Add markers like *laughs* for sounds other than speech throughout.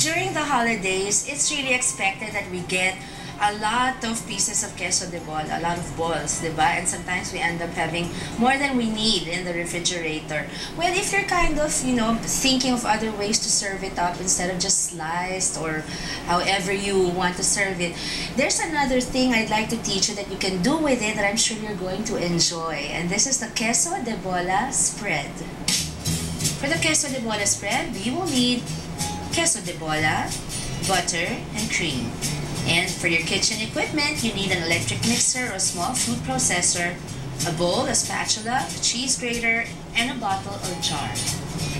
during the holidays, it's really expected that we get a lot of pieces of queso de bola, a lot of balls, diba? And sometimes we end up having more than we need in the refrigerator. Well, if you're kind of, you know, thinking of other ways to serve it up instead of just sliced or however you want to serve it, there's another thing I'd like to teach you that you can do with it that I'm sure you're going to enjoy. And this is the queso de bola spread. For the queso de bola spread, you will need queso de bola, butter, and cream. And for your kitchen equipment, you need an electric mixer or small food processor, a bowl, a spatula, a cheese grater, and a bottle or jar.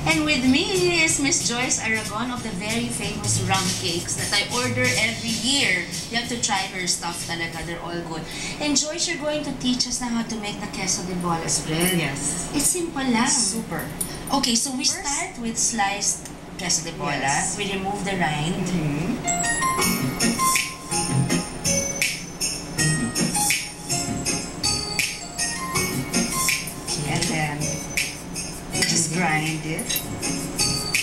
And with me is Miss Joyce Aragon of the very famous rum cakes that I order every year. You have to try her stuff talaga. They're all good. And Joyce, you're going to teach us now how to make the queso de bola spread. Yes. It's simple lang. Super. Okay, so we First- start with sliced queso de bola. Yes. We remove the rind. Mm-hmm. And then you just grind it.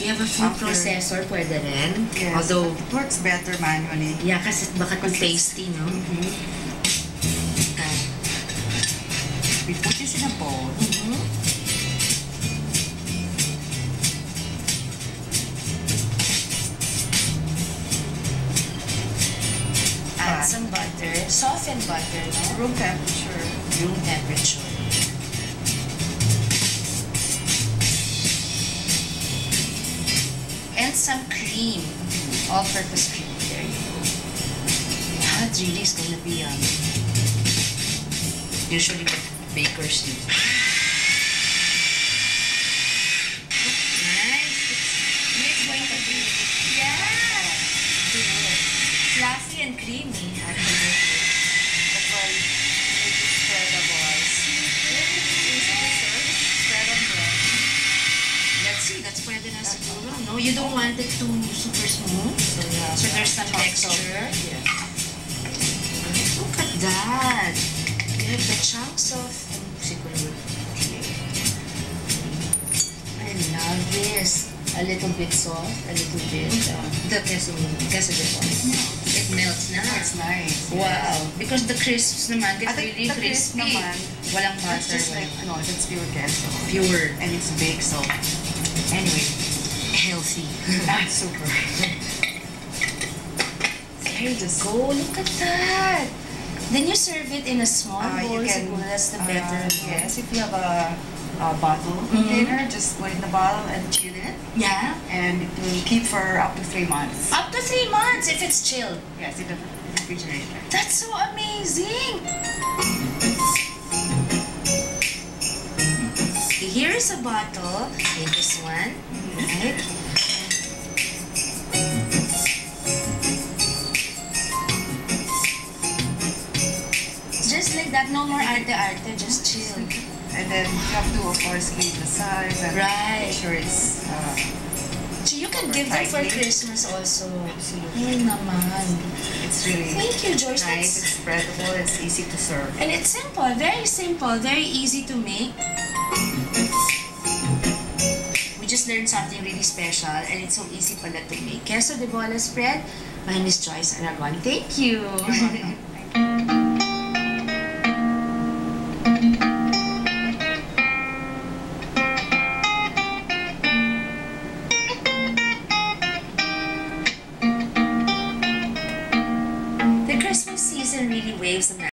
You have a food After- processor, pwede rin. Yes. Although, it works better manually. yeah, kasi baka too tasty, no? Mm-hmm. We put this in a bowl. Mhm. Add some butter. Softened butter, no? Room temperature. Room temperature. Some cream. All-purpose cream. There you go. That really is gonna be yummy. Usually what bakers use. Nice. It's, it's yeah. Fluffy and creamy, You don't want it too super smooth. So, yeah. So there's some texture. Yeah. Look at that. You have the chunks of... I love this. A little bit soft, a little bit... Uh, the queso, queso de bola. It melts na. It's nice. Wow. Because the crisps naman get the- really crispy. naman, Walang That's butter. just like, no, that's pure queso. Pure. And it's baked, so anyway, Healthy. *laughs* that's super. There you go. Look at that. Then you serve it in a small Uh, bowl. you can, siguro that's the uh, better. yes, if you have a, a bottle container, just put it in the bottle and chill it. Yeah. And it will keep for up to three months. Up to three months if it's chilled. Yes, in the refrigerator. That's so amazing. Here is a bottle. Okay, this one. Right. Like that, no more arte-arte, just chill. And then you have to, of course, keep the size and Right. make sure it's uh, So you can give them for Christmas also. absolutely. Naman. It's really Thank you, Joyce. nice. That's- It's spreadable. It's easy to serve. And it's simple, very simple, very easy to make. We just learned something really special and it's so easy for pala to make. Queso de bola spread by Miss Joyce Aragon. Thank you. *laughs* Christmas